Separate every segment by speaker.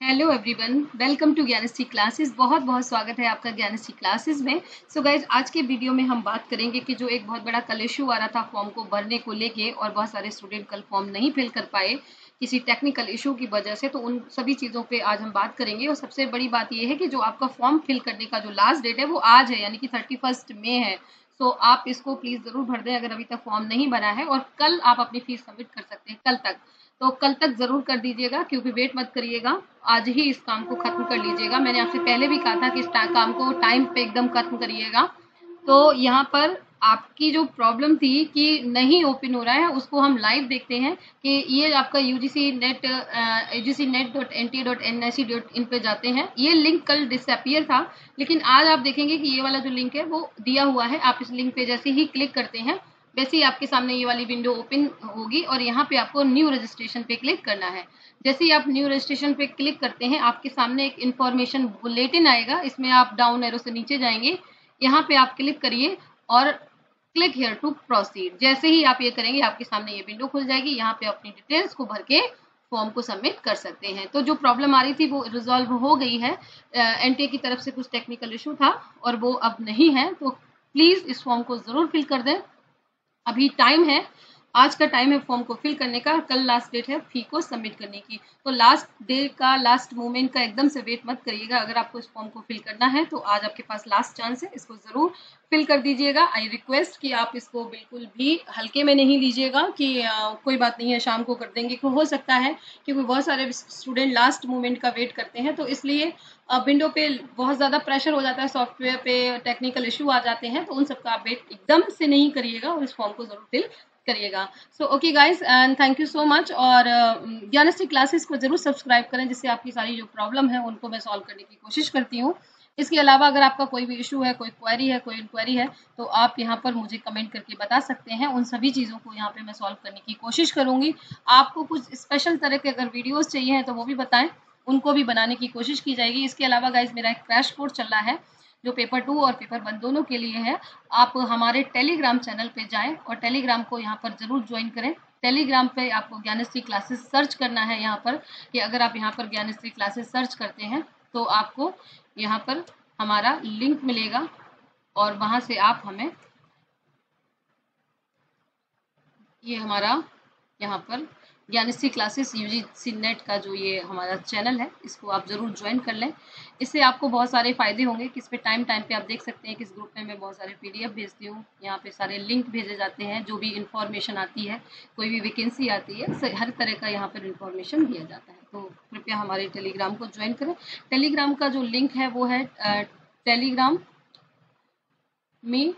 Speaker 1: Hello everyone welcome to Gyanshree classes बहुत बहुत स्वागत है आपका ज्ञानश्री क्लासेस में। सो so गाइज़ आज के वीडियो में हम बात करेंगे कि जो एक बहुत बड़ा कल इशू आ रहा था फॉर्म को भरने को लेके और बहुत सारे स्टूडेंट कल फॉर्म नहीं फिल कर पाए किसी टेक्निकल इशू की वजह से तो उन सभी चीज़ों पे आज हम बात करेंगे। और सबसे बड़ी बात यह है कि जो आपका फॉर्म फिल करने का जो लास्ट डेट है, वो आज है, यानी कि थर्टी फ़र्स्ट मे है। तो आप इसको प्लीज़ ज़रूर भर दें अगर अभी तक फॉर्म नहीं भरा है और कल आप अपनी फ़ीस सबमिट कर सकते हैं, कल तक। तो कल तक ज़रूर कर दीजिएगा, क्योंकि वेट मत करिएगा। आज ही इस काम को ख़त्म कर लीजिएगा। मैंने आपसे पहले भी कहा था कि इस काम को टाइम पे एकदम ख़त्म करिएगा। तो यहाँ पर आपकी जो प्रॉब्लम थी कि नहीं ओपन हो रहा है, उसको हम लाइव देखते हैं कि ये आपका U G C net U G C net dot N T dot N I C dot in पर जाते हैं। ये लिंक कल डिसअपियर था, लेकिन आज आप देखेंगे कि ये वाला जो लिंक है, वो दिया हुआ है। आप इस लिंक पे जैसे ही क्लिक करते हैं वैसे ही आपके सामने ये वाली विंडो ओपन होगी और यहाँ पे आपको न्यू रजिस्ट्रेशन पे क्लिक करना है। जैसे ही आप न्यू रजिस्ट्रेशन पे क्लिक करते हैं, आपके सामने एक इन्फॉर्मेशन बुलेटिन आएगा। इसमें आप डाउन एरो से नीचे जाएँगे। यहाँ पे आप क्लिक करिए और क्लिक हेयर टू प्रोसीड जैसे ही आप ये करेंगे, आपके सामने ये विंडो खुल जाएगी। यहाँ पे अपनी डिटेल्स को भर के फॉर्म को सबमिट कर सकते हैं। तो जो प्रॉब्लम आ रही थी, वो रिजॉल्व हो गई है। एनटीए की तरफ़ से कुछ टेक्निकल इशू था और वो अब नहीं है। तो प्लीज़ इस फॉर्म को ज़रूर फिल कर दें। अभी टाइम है। आज का टाइम है फॉर्म को फिल करने का कल लास्ट डेट है फ़ी को सबमिट करने की। तो लास्ट डे का लास्ट मोमेंट का एकदम से वेट मत करिएगा। अगर आपको इस फॉर्म को फिल करना है तो आज आपके पास लास्ट चांस है। इसको ज़रूर फिल कर दीजिएगा। आई रिक्वेस्ट कि आप इसको बिल्कुल भी हल्के में नहीं लीजिएगा कि आ, कोई बात नहीं है शाम को कर देंगे। हो सकता है क्योंकि बहुत सारे स्टूडेंट लास्ट मोमेंट का वेट करते हैं। तो इसलिए विंडो पे बहुत ज़्यादा प्रेशर हो जाता है सॉफ्टवेयर पे टेक्निकल इशू आ जाते हैं। तो उन सबका आप वेट एकदम से नहीं करिएगा और इस फॉर्म को ज़रूर फिल करिएगा। So okay guys and thank you so much और ज्ञानस्टी uh, क्लासेस को ज़रूर सब्सक्राइब करें जिससे आपकी सारी जो प्रॉब्लम है उनको मैं सॉल्व करने की कोशिश करती हूँ। इसके अलावा अगर आपका कोई भी इशू है कोई क्वेरी है कोई इंक्वायरी है तो आप यहाँ पर मुझे कमेंट करके बता सकते हैं। उन सभी चीज़ों को यहाँ पे मैं सॉल्व करने की कोशिश करूँगी। आपको कुछ स्पेशल तरह के अगर वीडियोस चाहिए हैं तो वो भी बताएँ। उनको भी बनाने की कोशिश की जाएगी। इसके अलावा गाइज़ मेरा एक क्रैश कोर्स चल रहा है। जो पेपर टू और पेपर वन दोनों के लिए है, आप हमारे टेलीग्राम चैनल पे जाएँ और टेलीग्राम को यहाँ पर ज़रूर ज्वाइन करें। टेलीग्राम पे आपको ज्ञानश्री क्लासेस सर्च करना है यहाँ पर कि अगर आप यहाँ पर ज्ञानश्री क्लासेस सर्च करते हैं तो आपको यहाँ पर हमारा लिंक मिलेगा और वहाँ से आप हमें ये हमारा यहाँ पर Gyanshree classes U G net का जो ये हमारा चैनल है, इसको आप ज़रूर ज्वाइन कर लें। इससे आपको बहुत सारे फ़ायदे होंगे कि इस पर टाइम टाइम पे आप देख सकते हैं कि इस ग्रुप में मैं बहुत सारे पीडीएफ भेजती हूँ। यहाँ पे सारे लिंक भेजे जाते हैं, जो भी इंफॉर्मेशन आती है, कोई भी वैकेंसी आती है हर तरह का यहाँ पर इंफॉर्मेशन दिया जाता है। तो कृपया हमारे टेलीग्राम को ज्वाइन करें। टेलीग्राम का जो लिंक है, वो है टेलीग्राम में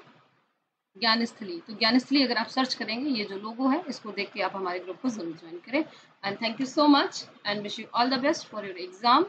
Speaker 1: ज्ञानस्थली। तो ज्ञानस्थली अगर आप सर्च करेंगे, ये जो लोगो है, इसको देख के आप हमारे ग्रुप को ज़रूर ज्वाइन करें। And thank you so much and wish you all the best for your exam